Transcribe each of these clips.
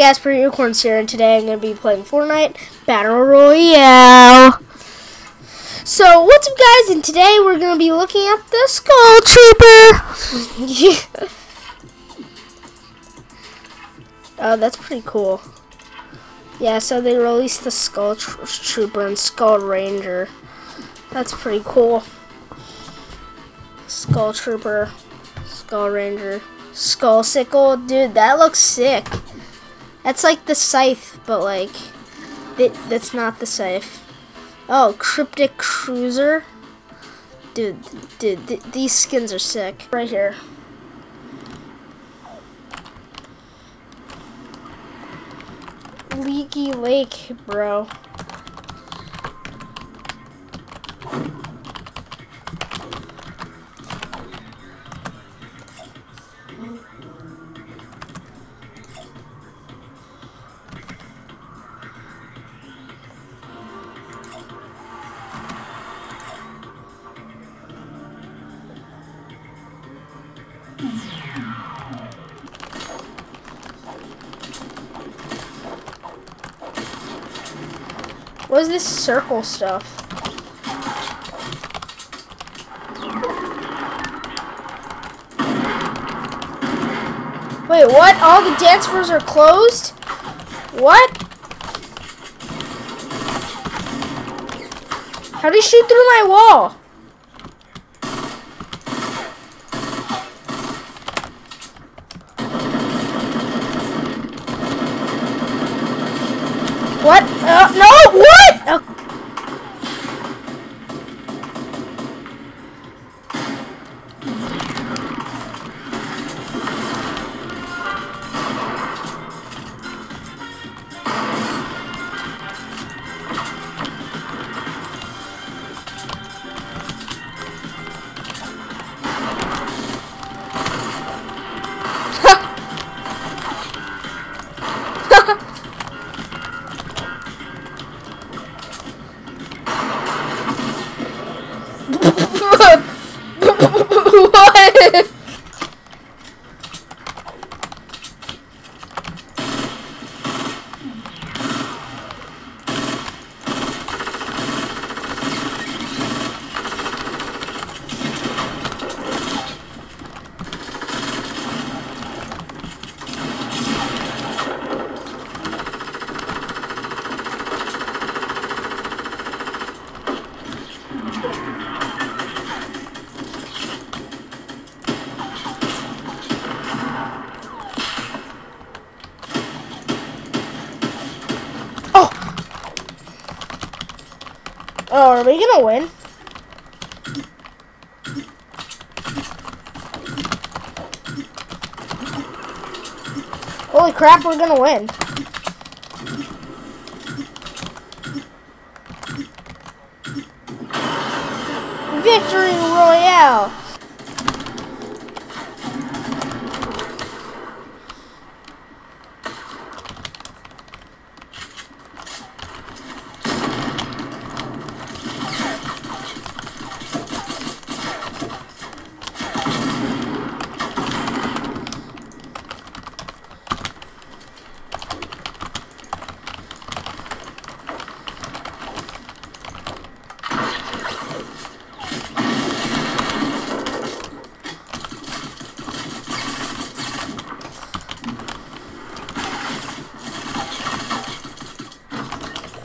guys, Purple Unicorns here, and today I'm going to be playing Fortnite Battle Royale. So, what's up guys, and today we're going to be looking at the Skull Trooper. Oh, that's pretty cool. Yeah, so they released the Skull tr Trooper and Skull Ranger. That's pretty cool. Skull Trooper, Skull Ranger, Skull Sickle. Dude, that looks sick. That's like the scythe, but like, it, that's not the scythe. Oh, Cryptic Cruiser. Dude, dude, th these skins are sick. Right here. Leaky Lake, bro. What is this circle stuff? Wait, what? All the dance floors are closed? What? How did he shoot through my wall? What? Uh, no! What? Oh, are we gonna win? Holy crap, we're gonna win. Victory Royale!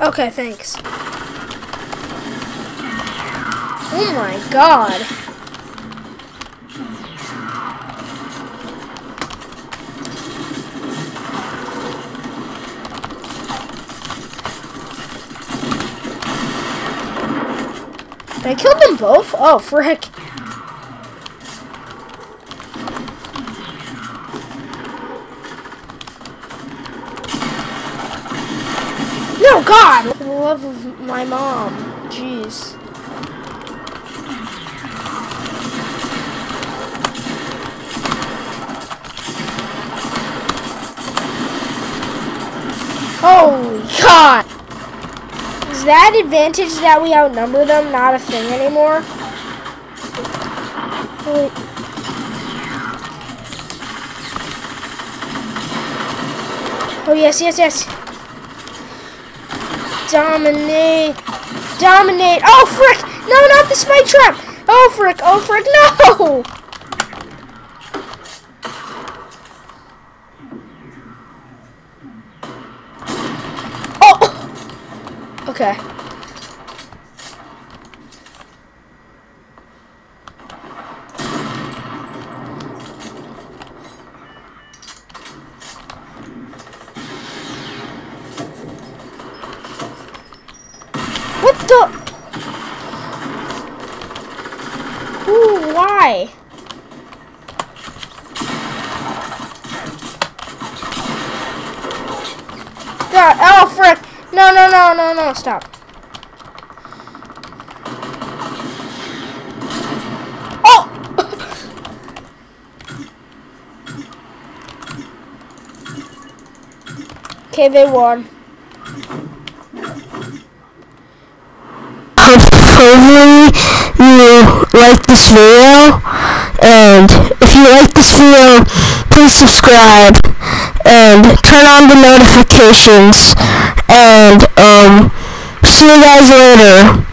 Okay, thanks. Oh my god. I killed them both? Oh, frick. No, God! For the love of my mom. Jeez. Holy God! Is that advantage that we outnumber them not a thing anymore? Holy Oh, yes, yes, yes. Dominate. Dominate. Oh, frick. No, not the spike trap. Oh, frick. Oh, frick. No. Oh. Okay. The? Ooh, why? God, oh frick! No, no, no, no, no, stop. Oh! okay, they won. Hopefully you like this video and if you like this video please subscribe and turn on the notifications and um see you guys later